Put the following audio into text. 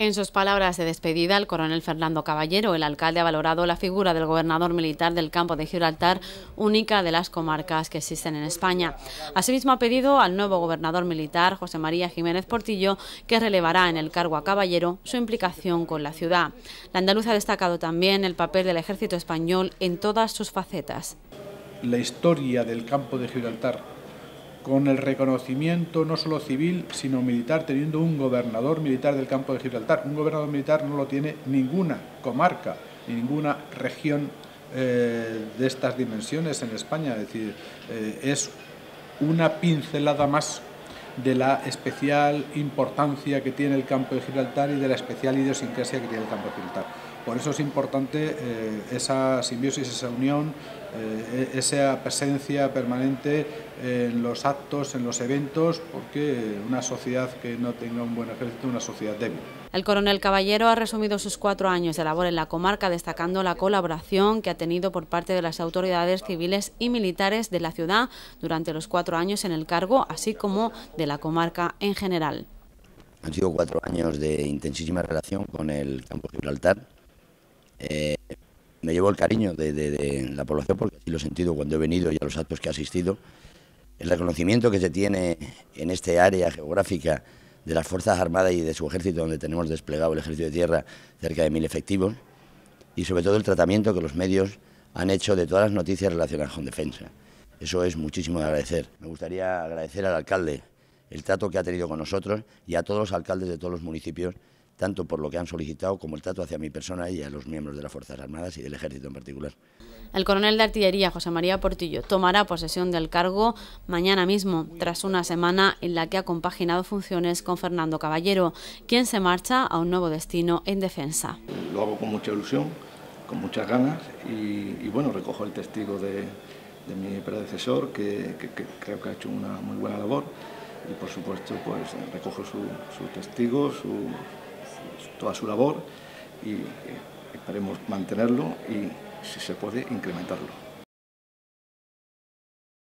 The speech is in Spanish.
En sus palabras de despedida, el coronel Fernando Caballero, el alcalde, ha valorado la figura del gobernador militar del campo de Gibraltar, única de las comarcas que existen en España. Asimismo, ha pedido al nuevo gobernador militar, José María Jiménez Portillo, que relevará en el cargo a Caballero su implicación con la ciudad. La andaluza ha destacado también el papel del ejército español en todas sus facetas. La historia del campo de Gibraltar con el reconocimiento no solo civil, sino militar, teniendo un gobernador militar del campo de Gibraltar. Un gobernador militar no lo tiene ninguna comarca, ni ninguna región eh, de estas dimensiones en España. Es decir, eh, es una pincelada más de la especial importancia que tiene el campo de Gibraltar y de la especial idiosincrasia que tiene el campo de Gibraltar. Por eso es importante eh, esa simbiosis, esa unión, eh, esa presencia permanente en los actos, en los eventos, porque una sociedad que no tenga un buen ejército es una sociedad débil. El coronel Caballero ha resumido sus cuatro años de labor en la comarca, destacando la colaboración que ha tenido por parte de las autoridades civiles y militares de la ciudad durante los cuatro años en el cargo, así como de la comarca en general. Han sido cuatro años de intensísima relación con el campo Gibraltar, eh, me llevo el cariño de, la población porque así lo he sentido cuando he venido y a los actos que he asistido. El reconocimiento que se tiene en este área geográfica de las Fuerzas Armadas y de su ejército, donde tenemos desplegado el ejército de tierra, cerca de mil efectivos, y sobre todo el tratamiento que los medios han hecho de todas las noticias relacionadas con defensa. Eso es muchísimo de agradecer. Me gustaría agradecer al alcalde el trato que ha tenido con nosotros y a todos los alcaldes de todos los municipios tanto por lo que han solicitado como el trato hacia mi persona y a los miembros de las Fuerzas Armadas y del Ejército en particular. El coronel de artillería, José María Portillo, tomará posesión del cargo mañana mismo, tras una semana en la que ha compaginado funciones con Fernando Caballero, quien se marcha a un nuevo destino en defensa. Lo hago con mucha ilusión, con muchas ganas y, bueno, recojo el testigo de, mi predecesor, que, creo que ha hecho una muy buena labor y por supuesto pues recojo su, su testigo, su, toda su labor y esperemos mantenerlo y si se puede incrementarlo.